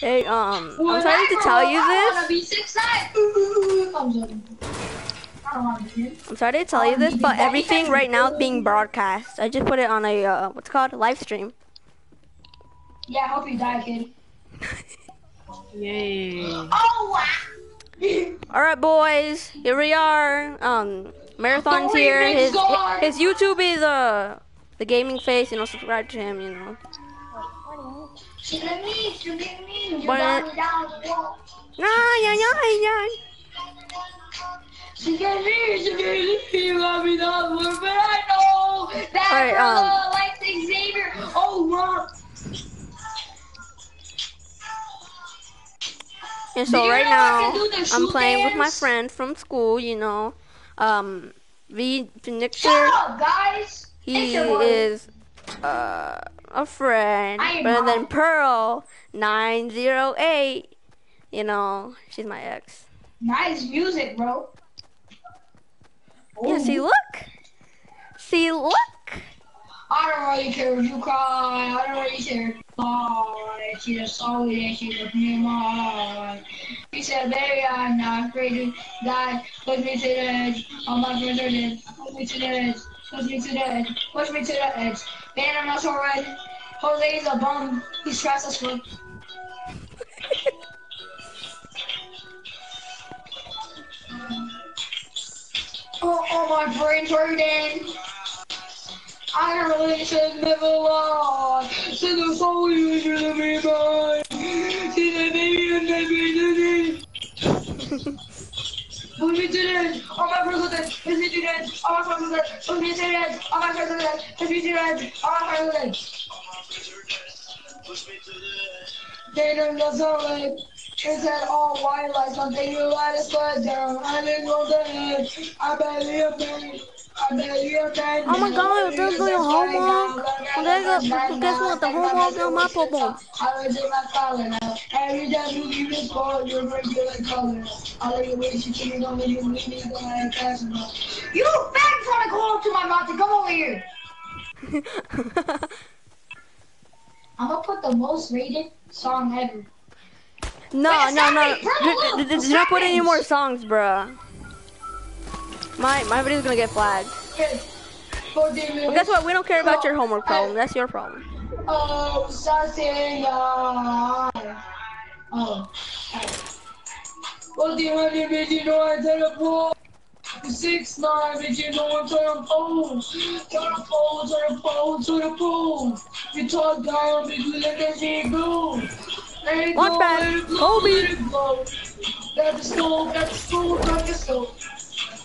Hey, um, I'm sorry to tell you this. be six nine. I'm joking. I don't wanna be here. I'm sorry to tell you this, but everything right now is being broadcast. I just put it on a uh, what's it called live stream. Yeah, I hope you die, kid. Yay. Oh wow. All right, boys, here we are. Um, marathon's here. His his YouTube is uh the gaming face. You know, subscribe to him. You know. Me down the wall. Nah, yeah, yeah, yeah. She let me, she let me, you got me down the wall. But I know that girl um, likes Xavier. Oh, wow. And so right now, can I'm playing with my dance? friend from school. You know, um, V Shut up, guys. He It's your boy. is uh a friend, I but then. Pearl nine zero eight. You know, she's my ex. Nice music, bro. Yeah, see, look, see, look. I don't really care if you cry. I don't really care cry. She just saw me and she looked me in my. She said, baby, I'm not afraid to die. Push me to the edge. All my friends are dead. Push me to the edge. Push me to the edge. Push me to the edge. Man, I'm not so red. Jose's a bum. He scratched his foot. Oh, oh, my brain's hurting. I really should live alone. So the soul you should be mine. See the baby and the baby. They don't know something. It's that all white like something you let slide down. I didn't to head. I bet you a man. I bet you a. Oh my God, there's homework. There's a- guess what? The homework on my football. I was in my collar now. Every time you give me score, you're regular color. I like the way she cheated on me. You leave me going like that. You fat trying to go up to my mouth. Come over here. I'm gonna put the most rated song ever. no, Wait, no, no. stop bro, Do, do, do, look, not put any more songs, bruh. My my video's gonna get flagged. For the But guess what? We don't care about your homework problem. That's your problem. Oh, you bitch? You know I teleport. Six nine, bitch. You know I'm trying to pole. Pole, pole, pole. You talk down, bitch. You let that shit go. Go, back. Kobe. Got the stove, got the stove, got the.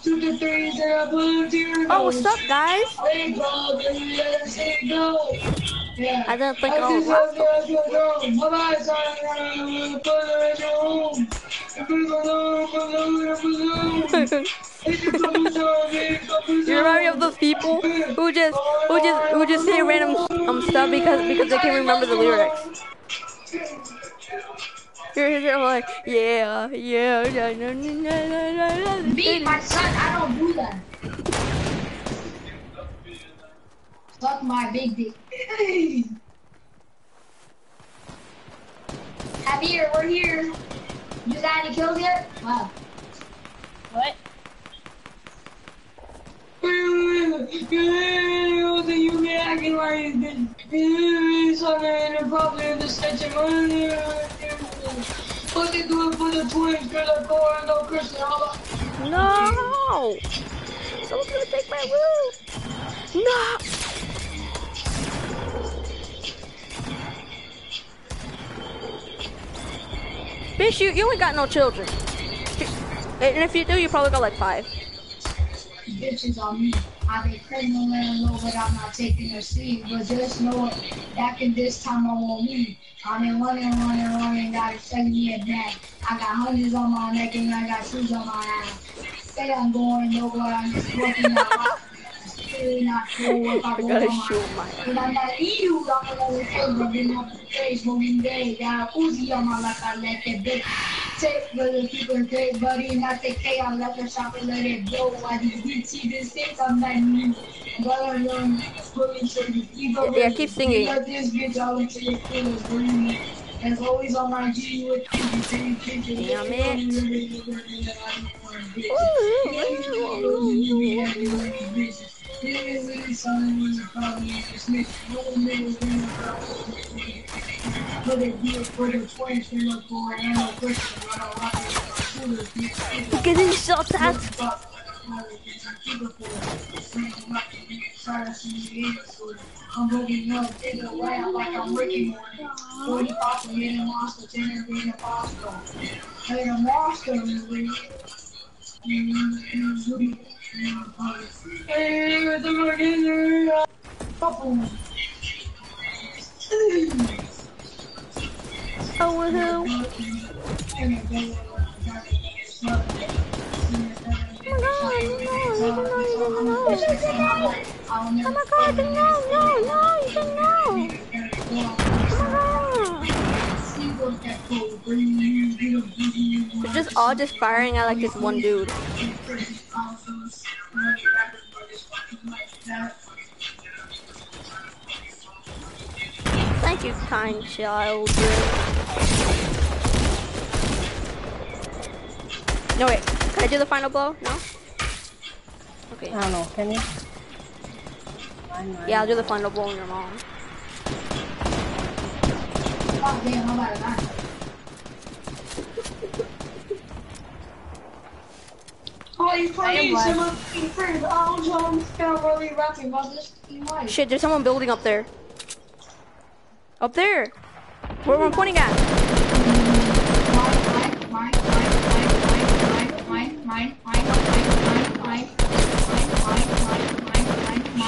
Two to threes, and I put to your Oh, what's up, guys? Go, baby, let that shit go. I didn't think I I was you, remind me of those people who just who just who just say random um stuff because because they can't remember the lyrics. You're here like yeah yeah Me, my son, I don't do that. Suck my big dick. Javier, we're here. You got any kills yet? Wow. What? You be acting like this. Something probably in the stretch of money. What they do it for the twins, for the core, no Christian. No! Someone's gonna take my room. No! Bitch, you, you only got no children. And if you do, you probably got like five. bitches on me. I've been criminal and low, but I'm not taking a seat. But just know it, back in this time I won't leave. I've been running, running, running, got seven years back. I got hundreds on my neck and I got shoes on my ass. Say I'm going nowhere, I'm just working out. Really not sure what I I want gotta on show my my. When I'm not you, I'm gonna take but then I'm face smoking day. Got Uzi on my lap, I let that bitch take but the people take buddy not take K, I let her shop and let it blow. Why these beats see this things I'm not new. But I'm young, swimming to the ego. Yeah, keep singing. Let this bitch all into your feelings, breathe. As always on my G with pictures. Damn it. Getting shot at. I'm looking up in the lab like I'm Ricky Morty. 40 pops and getting lost, being a Bosco. Hey, a Moscow is real. Hey, what the fuck is it? Couple. Oh, woohoo. Oh my god, no, no, no, you said no. Oh my god. They're just all just firing at like this one dude. Thank you, kind child. No, wait. Can I do the final blow? No? Okay. I don't know, can you? Mine, mine. Yeah, I'll do the final blow on your mom. Damn, I'm out of time. Playing some of your friends. Oh, John, I'm really rapping about this. Shit, there's someone building up there. Up there! Where we're pointing at.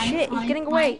Shit, he's getting away.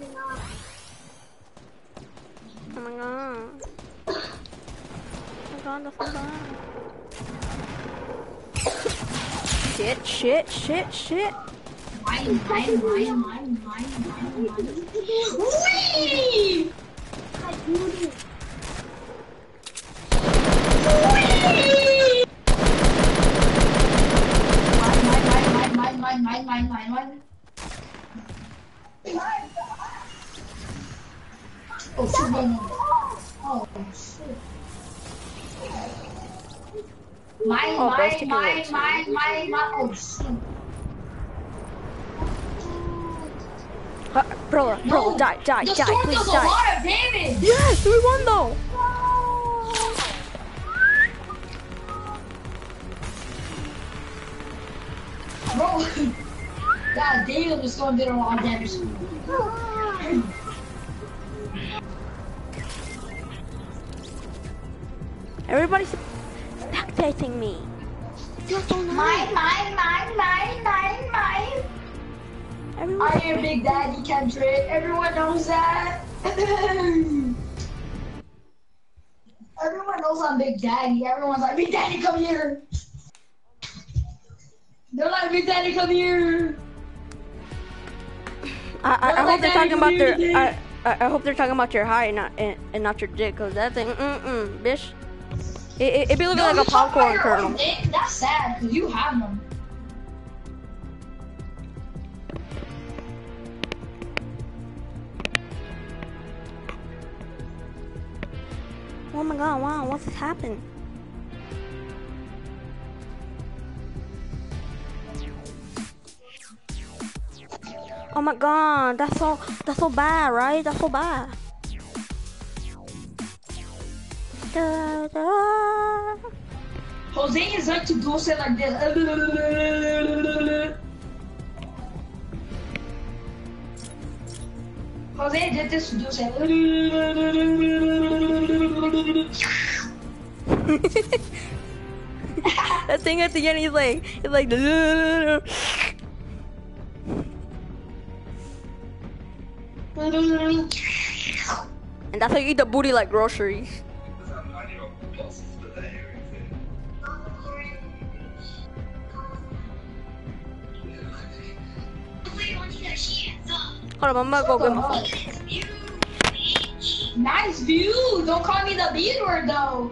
Oh my god. Oh my god, that's so. Shit, shit, shit, shit. Whee! Mine, mine, mine, mine, mine, mine. Oh, shit, no, no. Oh, shit. Mine, Oh, best mine, you can mine, wait. mine, mine, mine. Oh, shit. Uh, bro, bro, No, die, die, the die, sword please does a lot of damage. Yes, we won though. Bro, god damn, the storm did a lot of damage. Everybody's spectating me. So nice. Mine, mine, mine, mine, mine, mine. Everyone's I am Big Daddy Kendrick. Everyone knows that. Everyone knows I'm Big Daddy. Everyone's like, Big Daddy, come here. They're like, Big Daddy, come here. I, I, I hope they're talking about their. I, I I hope they're talking about your height, not and, and not your dick, cause that thing, mm mm, bitch. It it, it be looking No, like a popcorn kernel. That's sad, because you have them. Oh my god! Wow, what's happened? Oh my god, that's so that's so bad, right? That's so bad. Da, da. Jose is like to do it like this. Jose did this to do it. that thing at the end, he's like, he's like, and that's how you eat the booty like groceries. Hold on, I'm gonna go get my. Nice view. Don't call me the B word though.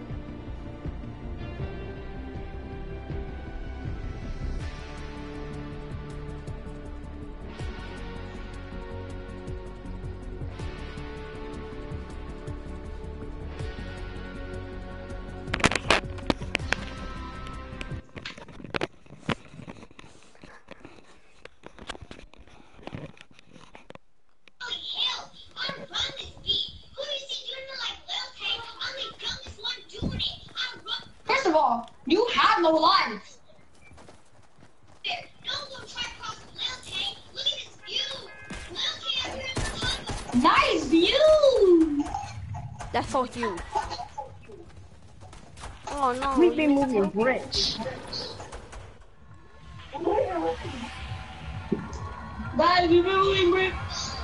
Be moving bricks. Nice view, bricks.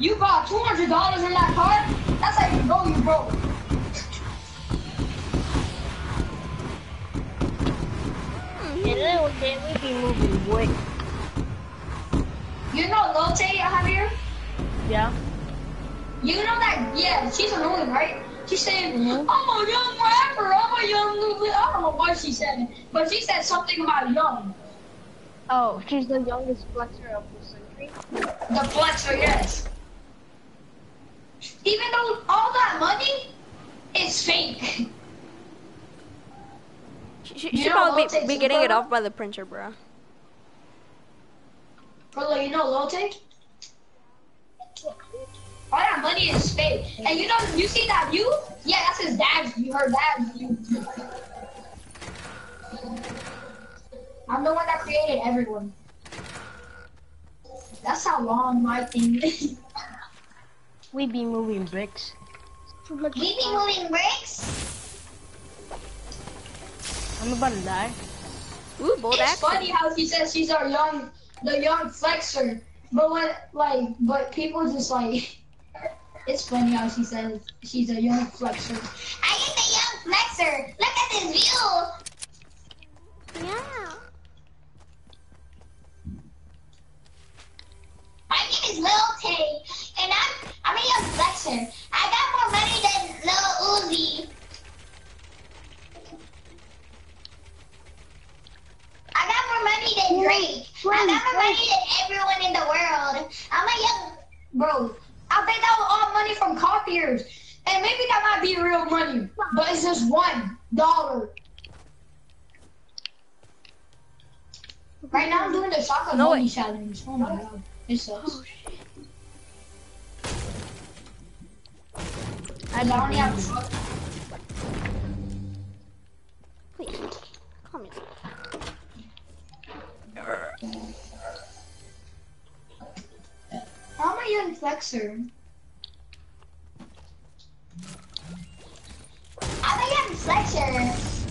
You got two hundred dollars in that car. That's how you know you broke. And little thing, we be moving bricks. You know Lil Tay Javier? Yeah. You know that? Yeah, she's a annoying, right? She's saying, mm-hmm. "I'm a young rapper. I'm a young." I don't know what she said, but she said something about young. Oh, she's the youngest flexer of the century. The flexer, yes. Even though all that money is fake. She, she, she probably be, be getting it off by the printer, bro. Like, you know Lil Tay? All that money is fake. And you know, you see that view? Yeah, that's his dad's view, her dad's view. I'm the one that created everyone. That's how long my thing is. We be moving bricks. We be moving bricks? I'm about to die. Ooh, bold It's action. funny how she says she's our young, the young flexer. But when, like, but people just like, it's funny how she says she's a young flexer. I am a young flexer. Look at this view. Yeah. My name is Lil Tay, and I'm I'm a young flexer. I got more money than Lil Uzi. I got more money than Drake. I got more money than everyone in the world. I'm a young bro. I think that was all money from copiers, and maybe that might be real money, but it's just one dollar. Right now, I'm doing the shotgun No, money wait. challenge. Oh my god, it sucks. Oh, I only have. Please. A young flexer. I'm a young flexer.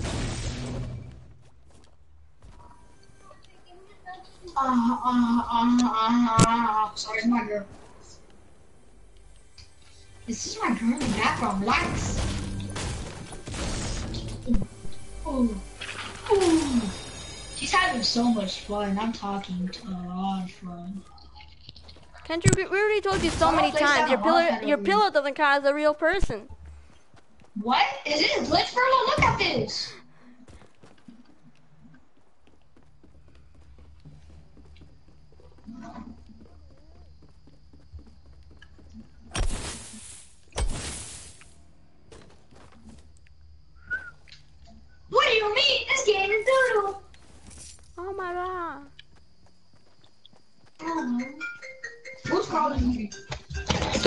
Uh, uh, uh, uh, uh, sorry, my girl. This is my girl in the background. Relax. Ooh. Ooh. She's having so much fun. I'm talking to a lot of fun. Kendra, we we already told you so many times. Your pillow, your pillow doesn't count as a real person. What? Is it a glitch, Furlough? Look at this. What do you mean? This game is doodle. Oh my god. Who's calling me?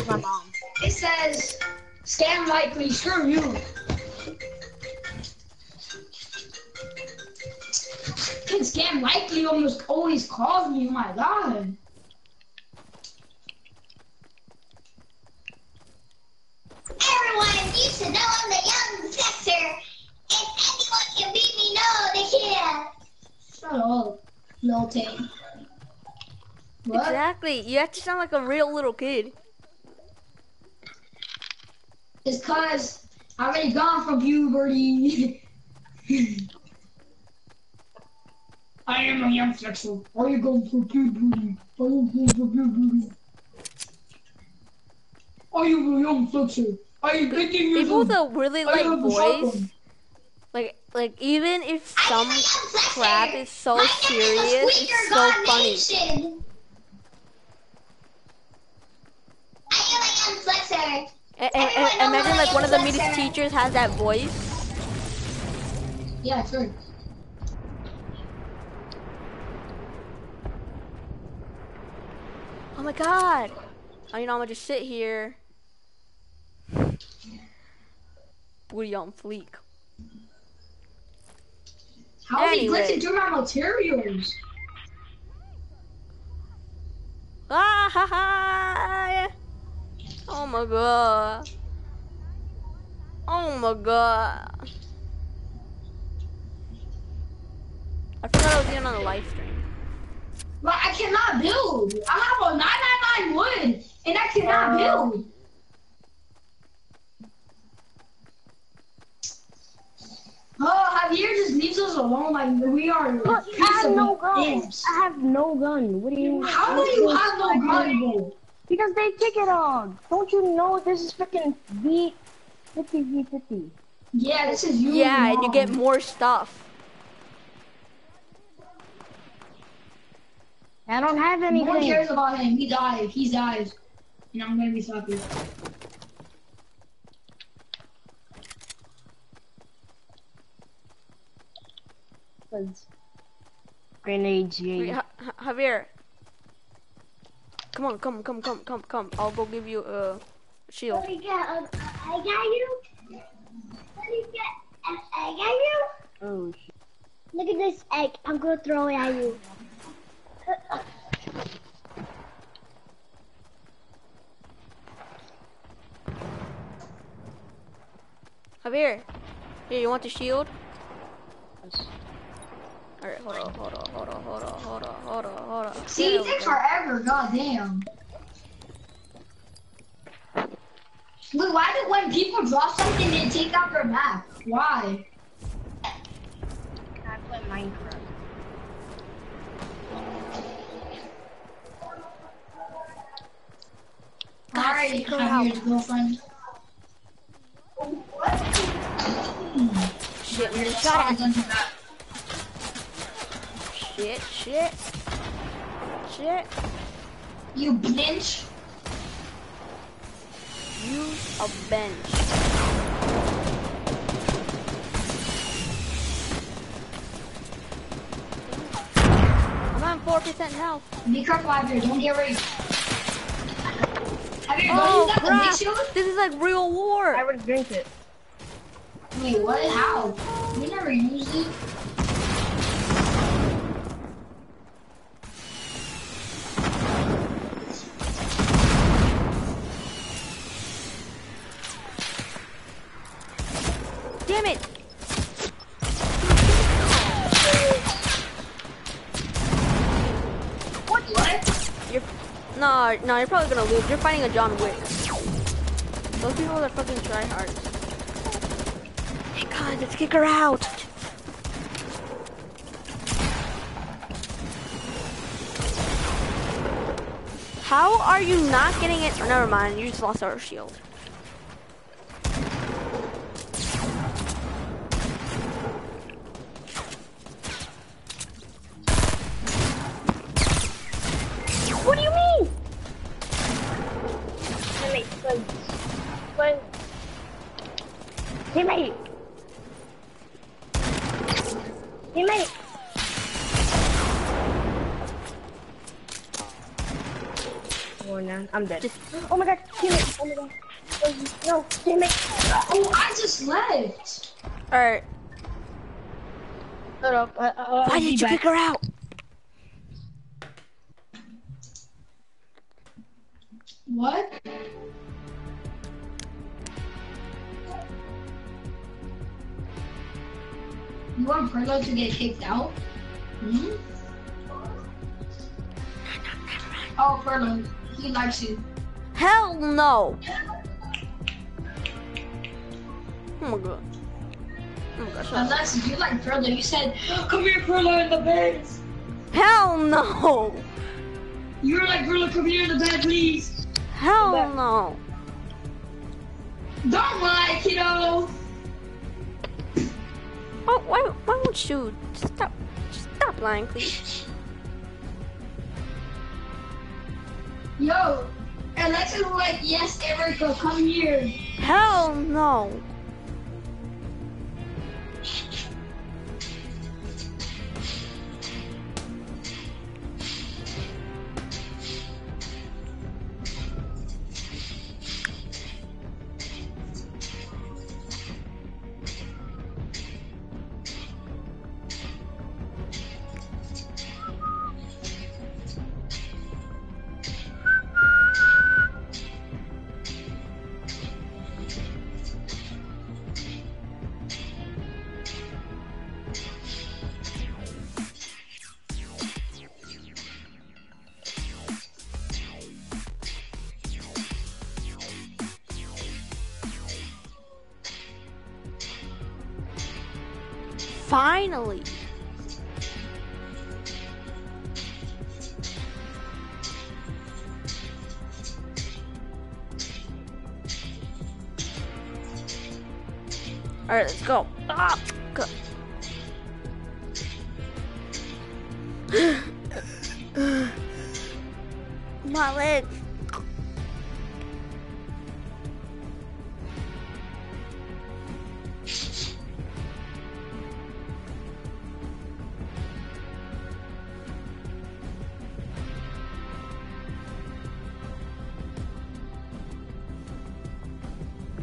My mom. It says Scam likely, screw you. Can scam likely almost always calls me, oh my god. Everyone, you should know I'm the young flexer. If anyone can beat me, no, they can't. Shut up, little Ting. What? Exactly. You have to sound like a real little kid. It's cause I already gone from puberty. I am a young flexer. Are you going for puberty? Are you going for puberty? Are you a young flexer? Are you 18 years People old? with a really Are like a voice, like like even if some am a young flexer. crap is so serious, it's so God funny. Nation. I am a young flexer. And, and, and imagine like one of the meanest teachers has that voice. Yeah, sure. Oh my god. You know, I'm gonna just sit here. Booty on fleek. How are you Anyway. glitching through my materials? Ah ha ha! Oh my god. Oh my god. I forgot I was even on the live stream. But I cannot build. I have a 999 wood, and I cannot Oh. build. Oh, Javier just leaves us alone like we are Look, a I piece have no gun. imps. I have no gun. What do you? How do you have no gun, bro? Because they kick it on. Don't you know this is freaking V, 50 V 50. Yeah, this is you. Yeah, and you get more stuff. I don't have No one cares about him. He died. He dies. And I'm gonna be happy. Cause grenades, Wait, yeah. Ja- Ja- Javier. Come on, come, come, come, come, come. I'll go give you a shield. What do you got? Uh, I got you. What do you got? I, I got you. Oh shit. Look at this egg. I'm gonna throw it at you. Javier. Here, you want the shield? Yes. Alright, hold on, hold on, hold on, hold on, hold on, hold on, hold on. See, it takes forever. Goddamn. Look, why did when people drop something, they take out their map? Why? I play Minecraft. Alright, go Javier's girlfriend. Shit, we just Sorry, got don't do that. Shit, shit. Shit. You blinch. Use a bench. I'm on 4% health. Be careful, Javier. Don't get raped. Javier, don't Oh you got the crap! shield? This is like real war. I would drink it. Wait, what? How? We never used it. Damn it! What? What? You're no, no. You're probably gonna lose. You're fighting a John Wick. Those people are fucking tryhards. Hey guys, let's kick her out. How are you not getting it? Oh, never mind. You just lost our shield. What do you mean? Teammate, cause when teammate, teammate. Oh no, I'm dead. Just- Oh my god, teammate. Oh my god. No, damn it. Oh, I just left. Alright. Shut up. I, I, Why did you back. kick her out? What? You want Perlo to get kicked out? Hmm? Oh, Perlo, he likes you. Hell no. Oh my god. Oh my gosh. Unless you like Perlo, you said, come here, Perlo, in the bed. Hell no. You were like, Perlo, come here in the bed, please. Hell no. Don't lie, kiddo. Oh, why, why won't you just stop? Just stop lying, please. Yo, Alexa was like, yes, Erica, come here. Hell no. Leg.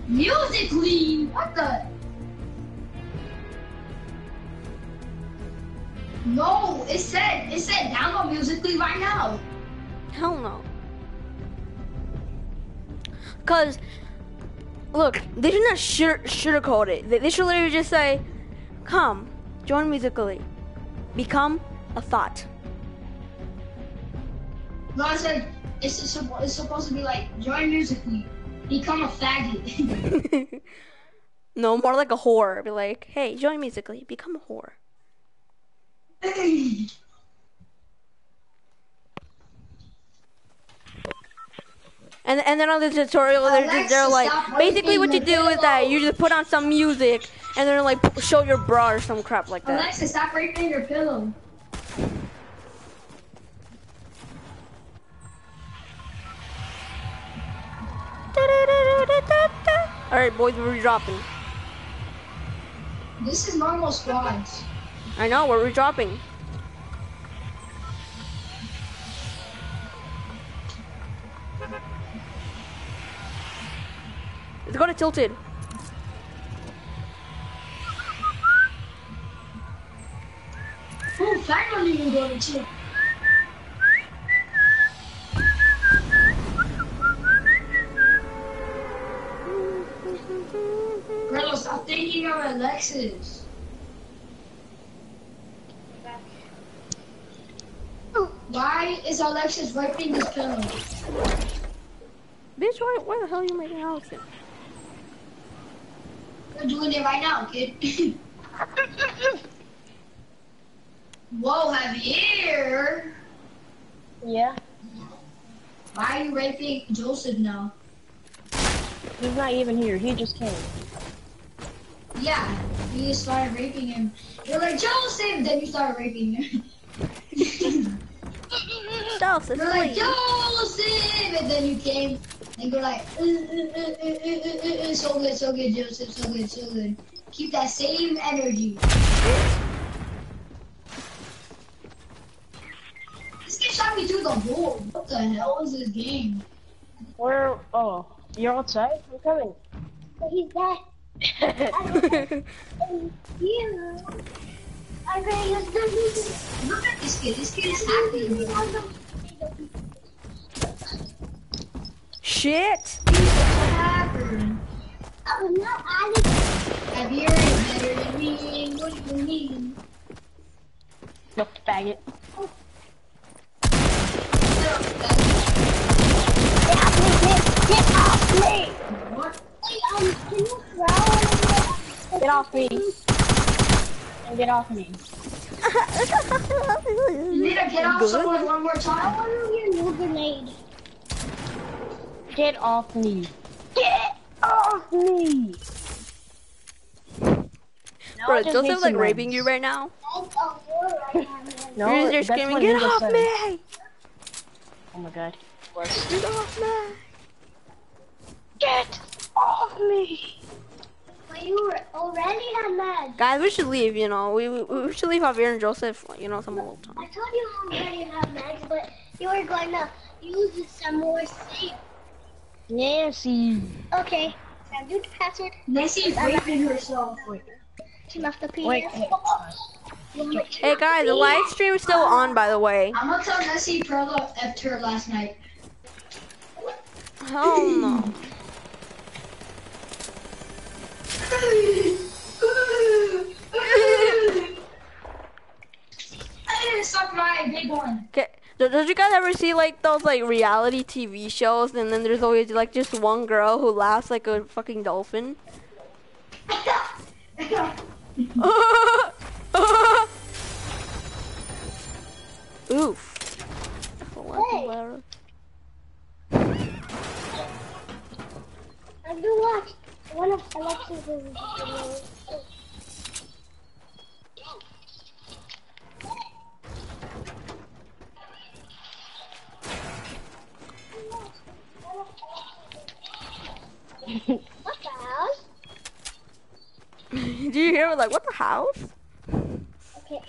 Musical.ly, Cause, look, they should not sugar sugarcoat it. They, they should literally just say, "Come, join Musical.ly, become a thought." No, I said, it's, it's, it's supposed to be like, join Musical.ly, become a faggot. no, more like a whore. Be like, "Hey, join Musical.ly, become a whore." And and then on the tutorial, they're, just, they're like, basically what you do is that you just put on some music and then like show your bra or some crap like that. Alexa, stop raping your pillow. All right, boys, we're redropping. This is normal squads. I know we're redropping. Let's go to tilted. Ooh, fag don't even go to chill. Carlos, stop thinking of Alexis. Why is Alexis raping his pillow? Bitch, why, why the hell are you making Alex it? You're doing it right now, kid. Whoa, Javier! Yeah, Why are you raping Joseph now? he's not even here. He just came. Yeah, you just started raping him. You're like, Joseph! Then you started raping him. Stealth, You're like. Joseph! And then you came, and you're like, uh, uh, uh, so good, so good, Joseph, so good, so good. Keep that same energy. This kid shot me through the wall. What the hell is this game? Where? Oh, You're outside? I'm coming. But he's dead. You. I'm gonna use the Look at this kid. This kid is happy. Shit. What happened? I'm not. Have you already better than me? What do you mean? Look, faggot. Get off me! What? Wait, um, can you throw Get off me. And get off me. You need to get off Good. someone one more time. I want to hear new grenade. Get off me. Get off me. Now I Bro, just Joseph need like raping you right now. That's a war right now, man. No, you're, you're that's screaming, what get off said. me! Oh my god. Get off me! Get off me. But you were already had meds. Guys, we should leave, you know. We, we, we should leave Javier and Joseph, you know, some little time. I told you already had meds, but you were going to use some more safe. Nancy. Okay. Can I do the password? Nancy's raping herself. Turn off the PS. Wait, wait. Hey guys, the live stream is still on, by the way. I'm gonna tell Nancy Perla effed her last night. Hell no. I didn't suck my big one. Okay. Did, did you guys ever see like those like reality TV shows and then there's always like just one girl who laughs like a fucking dolphin? Oof. Hey. I do watch one of Alexa's videos. What the hell? Did you hear like what the house? Okay.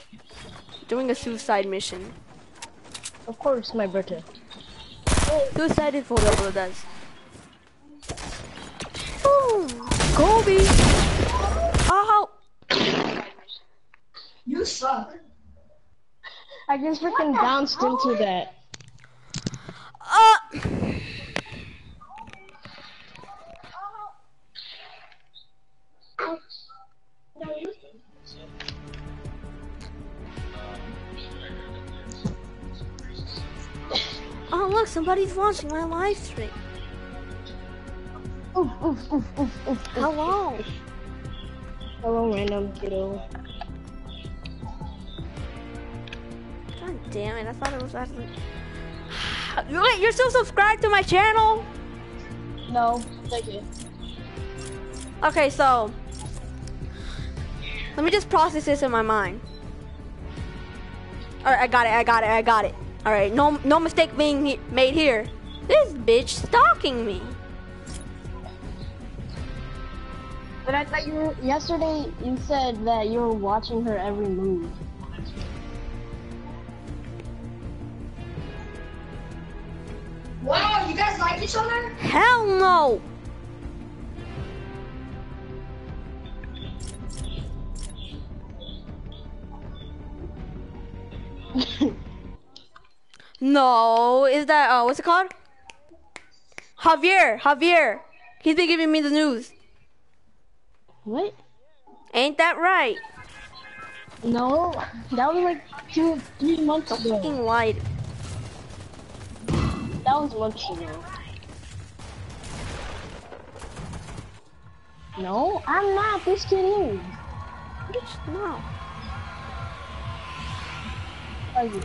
Doing a suicide mission. Of course, my brother. Suicide is for whatever it does. Boom! Kobe! Oh! You suck. I just freaking bounced into that. Somebody's watching my live stream. Oof, oof, oof, oof, oof. Hello. Hello, random kiddo. God damn it, I thought it was actually. Wait, you're still subscribed to my channel? No, thank you. Okay, so. Let me just process this in my mind. Alright, I got it, I got it, I got it. Alright, no no mistake being he- made here. This bitch stalking me. But I thought you were, yesterday you said that you were watching her every move. Wow, you guys like each other? Hell no! no, is that uh what's it called? Javier, Javier. He's been giving me the news. What? Ain't that right? No, that was like two, three months ago. Fucking lied. That was months ago. No, I'm not. This kid is. Bitch, no. Are you?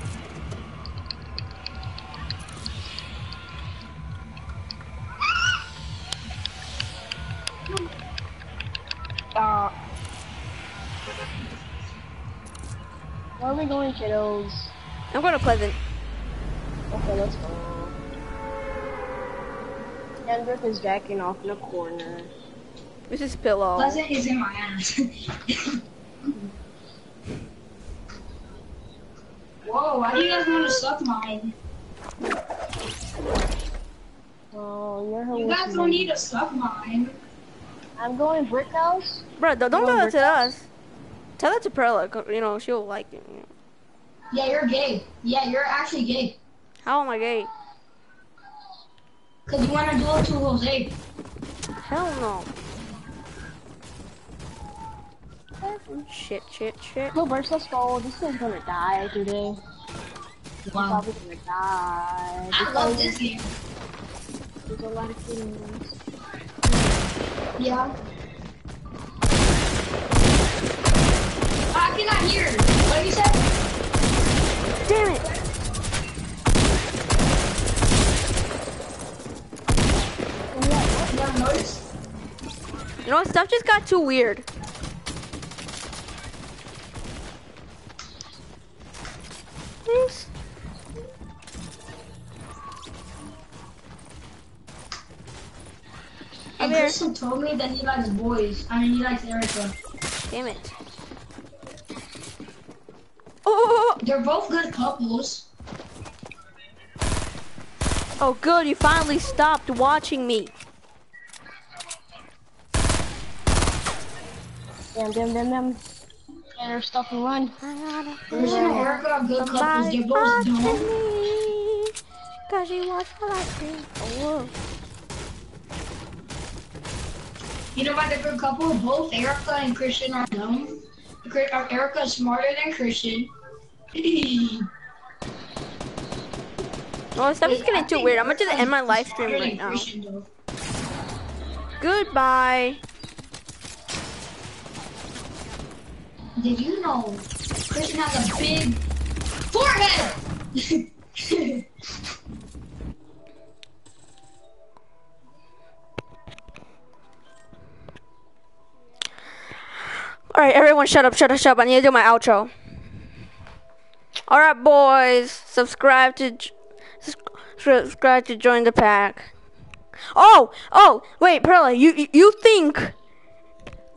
We going, kiddos? I'm going to Pleasant. Okay, let's go. Kendrick is jacking off in a corner. This is pillow. Pleasant is in my ass. Whoa, why do you guys want to suck mine? Oh, you're You guys don't need to suck mine. I'm going brick house. Bro, don't, don't tell that to us. Tell that to Perla. 'cause, You know, she'll like it. you know. Yeah, you're gay. Yeah, you're actually gay. How am I gay? Cause you wanna do it to Jose. Hell no. Shit, shit, shit. Go burst, let's go. This thing's gonna die today. He's Wow. probably gonna die. I love this game. There's a lot of things. Yeah. Ah, I cannot hear. What did you say? Damn it! You haven't noticed? You know what? Stuff just got too weird. Thanks. And Okay. Told me that he likes boys. I mean, he likes Erica. Damn it. Oh, oh, They're both good couples. oh, good. You finally stopped watching me. Damn, damn, damn, damn. Get her stuff and run. Christian and Erica are good couples. Somebody They're both watching dumb. me. Cause you watch what I see. Oh, whoa. You know why they're good couple? Both Erica and Christian are dumb. Chri- Erica is smarter than Christian. Oh, stuff is getting too weird. I'm gonna just end my live stream right now. Goodbye. Did you know Christian has a big forehead? All right, everyone, shut up, shut up, shut up. I need to do my outro. All right, boys, subscribe to subscribe to join the pack. Oh, oh, wait, Perla, you you- think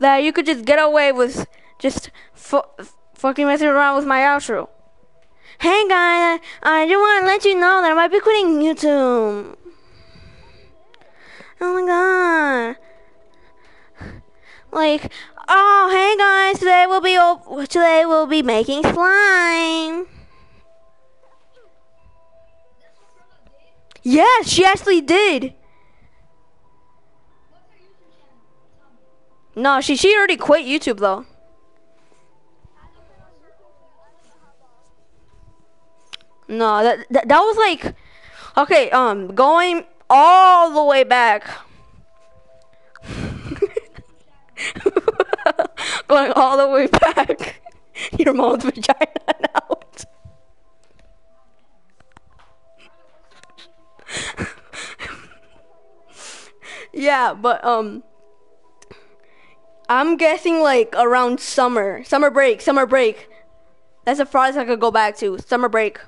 that you could just get away with just fu- fucking messing around with my outro? Hey guys, I just want to let you know that I might be quitting YouTube. Oh my god. Like, oh hey guys, today we'll be today we'll be making slime. Yes, she actually did. No, she she already quit YouTube though. No, that, that that was like okay, um going all the way back. going all the way back. Your mom's vagina out. Yeah, but um I'm guessing like around summer. Summer break, summer break. That's the farthest I could go back to. Summer break.